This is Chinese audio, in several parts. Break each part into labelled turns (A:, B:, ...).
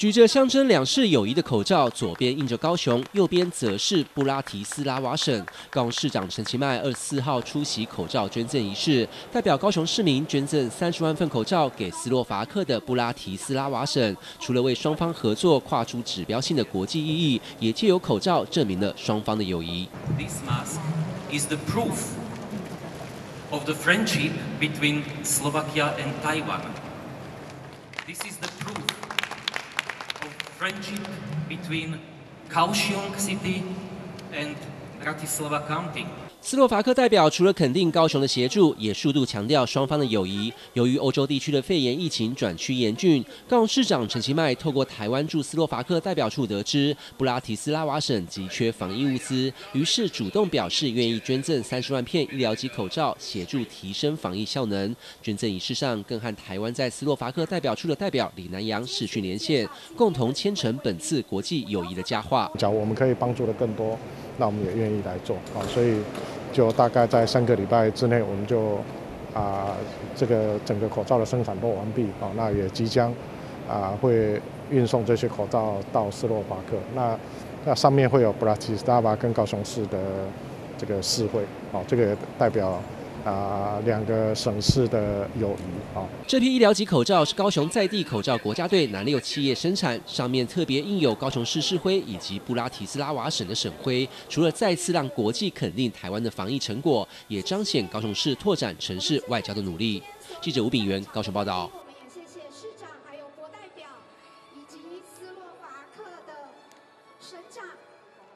A: 举着象征两市友谊的口
B: 罩，左边印着高雄，右边则是布拉提斯拉瓦省。高雄市长陈其迈二十四号出席口罩捐赠仪式，代表高雄市民捐赠三十万份口罩给斯洛伐克的布拉提斯拉瓦省。除了为双方合作跨出指标性的国际意义，也借由口罩证明了双方的友谊。
C: This mask is the proof of the friendship between Slovakia and Taiwan. This is the proof. Friendship between Kaohsiung City and Bratislava County.
B: 斯洛伐克代表除了肯定高雄的协助，也数度强调双方的友谊。由于欧洲地区的肺炎疫情转趋严峻，高雄市长陈其迈透过台湾驻斯洛伐克代表处得知，布拉提斯拉瓦省急缺防疫物资，于是主动表示愿意捐赠三十万片医疗级口罩，协助提升防疫效能。捐赠仪式上，更和台湾在斯洛伐克代表处的代表李南阳视讯连线，共同牵成本次国际友谊的佳话。
D: 假如我们可以帮助的更多，那我们也愿意来做啊，所以。就大概在三个礼拜之内，我们就啊，这个整个口罩的生产都完毕啊，那也即将啊会运送这些口罩到斯洛伐克。那那上面会有布拉提斯达巴跟高雄市的这个市会，哦，这个代表。啊，两个省市的友谊。啊，
B: 这批医疗级口罩是高雄在地口罩国家队南六企业生产，上面特别印有高雄市市徽以及布拉提斯拉瓦省的省徽。除了再次让国际肯定台湾的防疫成果，也彰显高雄市拓展城市外交的努力。
A: 记者吴炳元高雄报道。我们也谢谢市长还有国代表，以及斯洛伐克的省长，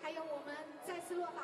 A: 还有我们再次洛伐。